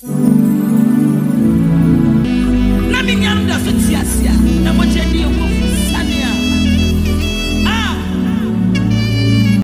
Mm-hmm.